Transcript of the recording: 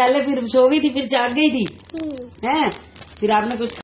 पहले फिर सो गई थी फिर जाग गई थी। हैं? फिर आपने कुछ